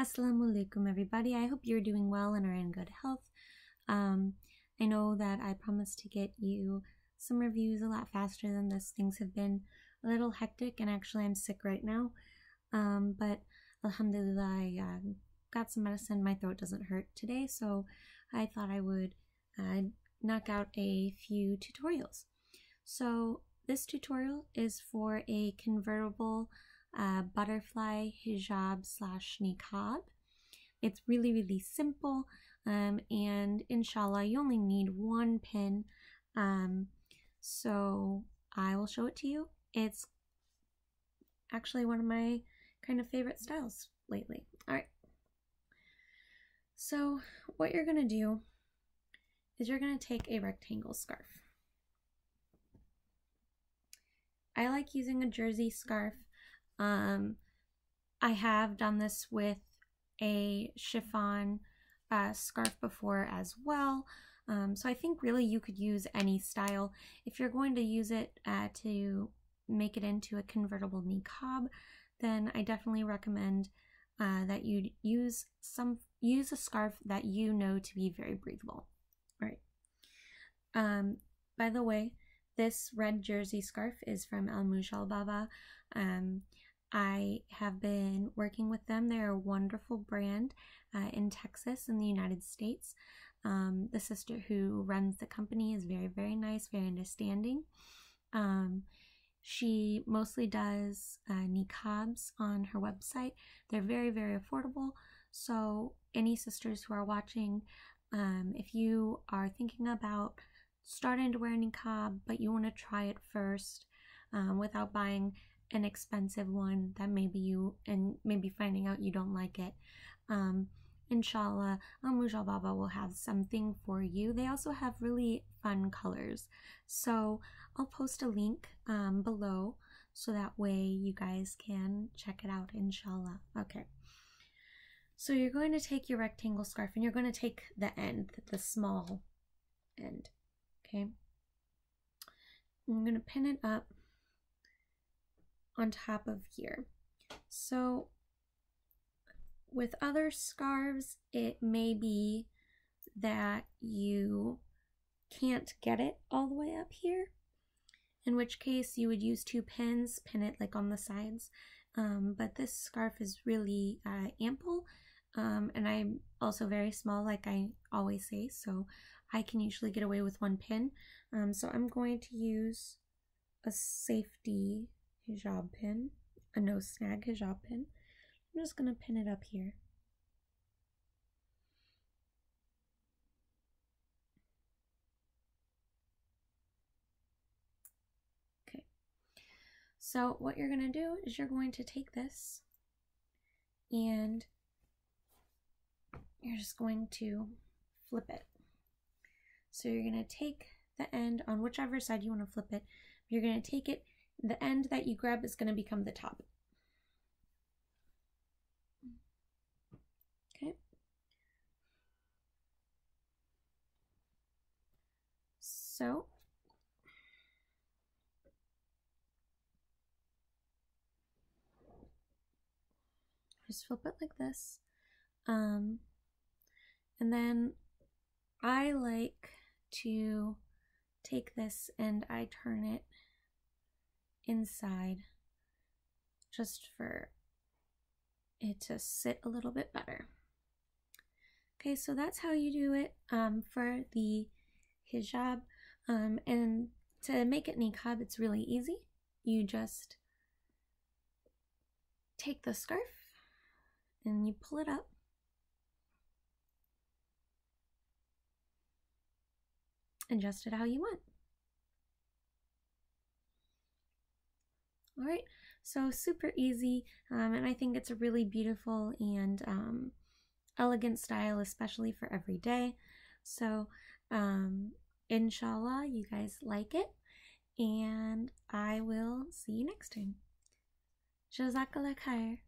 Assalamu alaikum, everybody. I hope you're doing well and are in good health. Um, I know that I promised to get you some reviews a lot faster than this. Things have been a little hectic, and actually, I'm sick right now. Um, but alhamdulillah, I uh, got some medicine. My throat doesn't hurt today, so I thought I would uh, knock out a few tutorials. So, this tutorial is for a convertible uh, butterfly hijab slash niqab. It's really, really simple, um, and inshallah, you only need one pin. Um, so I will show it to you. It's actually one of my kind of favorite styles lately. All right. So what you're going to do is you're going to take a rectangle scarf. I like using a jersey scarf um, I have done this with a chiffon uh, scarf before as well. Um, so I think really you could use any style. If you're going to use it uh, to make it into a convertible knee niqab, then I definitely recommend uh, that you use some use a scarf that you know to be very breathable. All right. Um, by the way, this red jersey scarf is from Al Mujalbaba. Um, I have been working with them. They're a wonderful brand uh, in Texas in the United States. Um, the sister who runs the company is very, very nice, very understanding. Um, she mostly does uh, niqabs on her website. They're very, very affordable. So, any sisters who are watching, um, if you are thinking about starting to wear a niqab, but you want to try it first um, without buying an expensive one that maybe you and maybe finding out you don't like it. Um, inshallah, Al Mujalbaba will have something for you. They also have really fun colors. So I'll post a link um, below so that way you guys can check it out, inshallah. Okay. So you're going to take your rectangle scarf and you're going to take the end, the small end. Okay. I'm going to pin it up on top of here. So with other scarves, it may be that you can't get it all the way up here, in which case you would use two pins, pin it like on the sides. Um, but this scarf is really uh, ample, um, and I'm also very small, like I always say, so I can usually get away with one pin. Um, so I'm going to use a safety hijab pin, a no snag hijab pin. I'm just going to pin it up here. Okay, so what you're going to do is you're going to take this and you're just going to flip it. So you're going to take the end on whichever side you want to flip it. You're going to take it the end that you grab is going to become the top. Okay. So, just flip it like this. Um, and then I like to take this and I turn it inside just for it to sit a little bit better. Okay, so that's how you do it um, for the hijab. Um, and to make it niqab, it's really easy. You just take the scarf and you pull it up. And adjust it how you want. All right, so super easy, um, and I think it's a really beautiful and um, elegant style, especially for every day. So, um, inshallah, you guys like it, and I will see you next time. Jazakallah khair.